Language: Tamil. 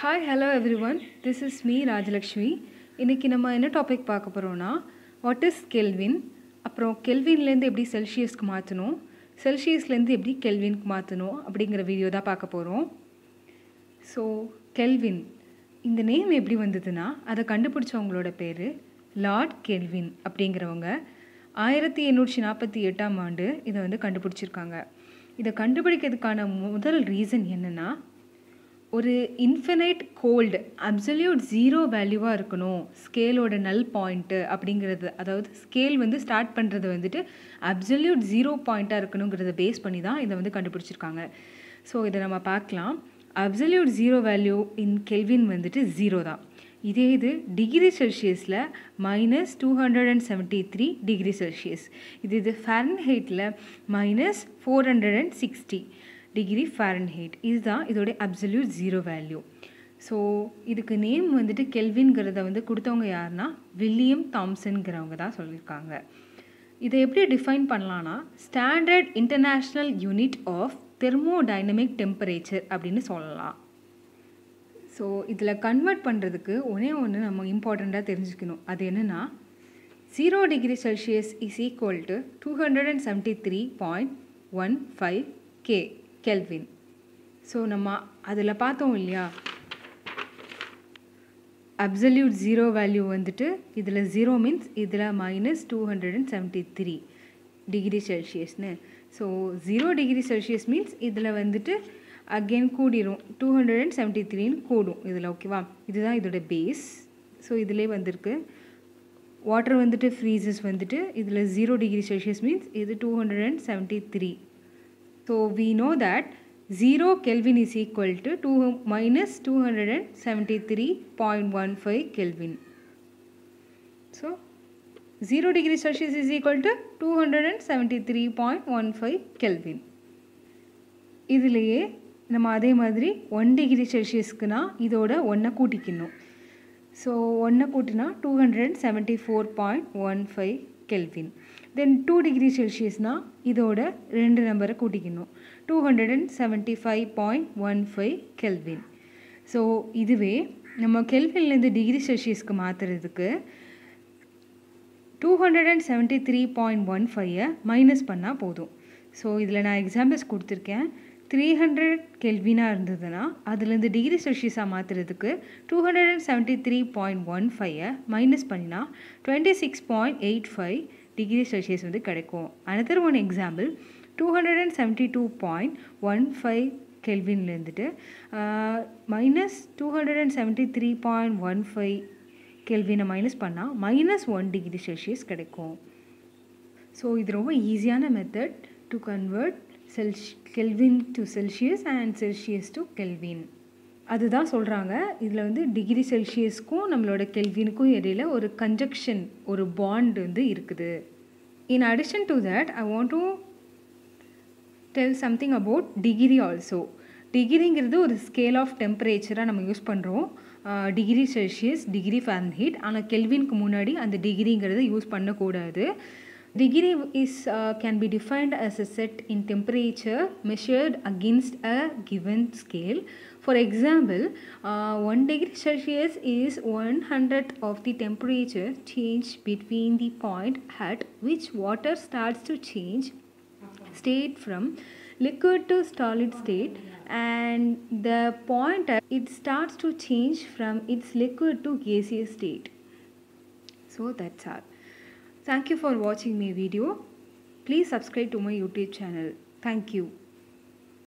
Hi hello everyone this is me Rajalakshmi இன்றைக்கி நம்ம என்ன டாபிக் பார்க்க போகிறோன்னா வாட் இஸ் கெல்வின் அப்புறம் கெல்வின்லேருந்து எப்படி செல்சியஸ்க்கு மாற்றணும் செல்சியஸ்லேருந்து எப்படி கெல்வின்க்கு மாற்றணும் அப்படிங்கிற வீடியோ தான் பார்க்க போகிறோம் ஸோ கெல்வின் இந்த நேம் எப்படி வந்ததுன்னா அதை கண்டுபிடிச்சவங்களோட பேர் லார்ட் கெல்வின் அப்படிங்கிறவங்க. ஆயிரத்தி எண்ணூற்றி நாற்பத்தி எட்டாம் ஆண்டு இதை வந்து கண்டுபிடிச்சிருக்காங்க. இதை கண்டுபிடிக்கிறதுக்கான முதல் ரீசன் என்னென்னா ஒரு இன்ஃபினைட் கோல்டு அப்சல்யூட் ஜீரோ வேல்யூவாக இருக்கணும். ஸ்கேலோட நல் பாயிண்ட்டு அப்படிங்கிறது அதாவது ஸ்கேல் வந்து ஸ்டார்ட் பண்ணுறது வந்துட்டு அப்சல்யூட் ஜீரோ பாயிண்ட்டாக இருக்கணுங்கிறத பேஸ் பண்ணி தான் இதை வந்து கண்டுபிடிச்சிருக்காங்க. ஸோ இதை நம்ம பார்க்கலாம். Absolute zero value in kelvin வந்துட்டு ஜீரோ தான். இதே இது டிகிரி செல்சியஸில் minus two hundred and seventy three degree Celsius இது இது ஃபேரன்ஹைட்டில் minus four hundred and sixty degree Fahrenheit இதுதான் இதோடைய அப்சல்யூட் ஜீரோ வேல்யூ ஸோ இதுக்கு நேம் வந்துட்டு கெல்வின்கிறத வந்து கொடுத்தவங்க யாருன்னா வில்லியம் தாம்சன்கிறவங்க தான் சொல்லியிருக்காங்க. இதை எப்படி டிஃபைன் பண்ணலான்னா standard international unit of thermodynamic temperature அப்படின்னு சொல்லலாம். ஸோ இதில் கன்வெர்ட் பண்ணுறதுக்கு ஒன்றே ஒன்று நம்ம இம்பார்ட்டண்ட்டாக தெரிஞ்சுக்கணும். அது என்னென்னா zero degree Celsius is equal to two hundred and seventy three point one five K kelvin so நம்ம அதில் பார்த்தோம் இல்லையா? அப்சல்யூட் ஜீரோ வேல்யூ வந்துட்டு இதில் ஜீரோ மீன்ஸ் இதில் minus two hundred and seventy three degree செல்சியஸ்னு so zero degree Celsius means இதில் வந்துட்டு அகெயின் கூடிரும். டூ ஹண்ட்ரட் அண்ட் செவன்ட்டி த்ரீன்னு கூடும் இதில் ஓகேவா இதுதான் இதோட பேஸ் ஸோ இதிலே வந்திருக்கு. வாட்டர் வந்துட்டு ஃப்ரீசஸ் வந்துட்டு இதில் ஜீரோ டிகிரி செல்சியஸ் மீன்ஸ் இது two hundred and seventy three so we know that zero kelvin is equal to to minus two hundred and seventy three Celsius one five kelvin so zero degree Celsius is equal to hundred and seventy three point one five kelvin இதுலேயே நம்ம அதே மாதிரி ஒன் டிகிரி செல்சியஸ்க்குனா இதோட ஒன்றை கூட்டிக்கணும். ஸோ ஒன்றை கூட்டினா two hundred and seventy four point one five kelvin then two degree செல்சியஸ்னால் இதோட ரெண்டு நம்பரை கூட்டிக்கணும். Two hundred and seventy five point one five kelvin so இதுவே நம்ம கெல்வின்லேருந்து டிகிரி செல்சியஸ்க்கு மாற்றுறதுக்கு two hundred and seventy three point one ஃபைவை மைனஸ் பண்ணால் போதும். ஸோ இதில் நான் எக்ஸாம்பிள்ஸ் கொடுத்துருக்கேன். த்ரீ ஹண்ட்ரட் கெல்வினாக இருந்ததுன்னா அதுலேருந்து டிகிரி செல்சியஸாக மாற்றுறதுக்கு two hundred and seventy three point one ஃபைவை மைனஸ் பண்ணினா twenty six point eight five degree Celsius வந்து கிடைக்கும். Another one example two hundred and seventy two point one five கெல்வின்லேருந்துட்டு minus two hundred and seventy three point one five கெல்வினை minus பண்ணால் மைனஸ் ஒன் டிகிரி செல்சியஸ் கிடைக்கும். ஸோ இது ரொம்ப ஈஸியான method to convert kelvin to Celsius and Celsius to kelvin அதுதான் சொல்கிறாங்க இதில் வந்து டிகிரி செல்சியஸ்க்கும் நம்மளோட கெல்வினுக்கும் இடையில ஒரு கன்ஜக்ஷன் ஒரு பாண்ட் வந்து இருக்குது. In addition to that I want to tell something about degree also டிகிரிங்கிறது ஒரு ஸ்கேல் ஆஃப் டெம்பரேச்சராக நம்ம யூஸ் பண்ணுறோம் டிகிரி செல்சியஸ் டிகிரி ஃபேரன்ஹீட் ஆனால் கெல்வினுக்கு முன்னாடி அந்த டிகிரிங்கிறத யூஸ் பண்ணக்கூடாது. Degree is uh, can be defined as a set in temperature measured against a given scale. For example, uh, 1 degree Celsius is 100th of the temperature change between the point at which water starts to change state from liquid to solid state and the point it starts to change from its liquid to gaseous state. So that's all. Thank you for watching my video. Please subscribe to my YouTube channel. Thank you.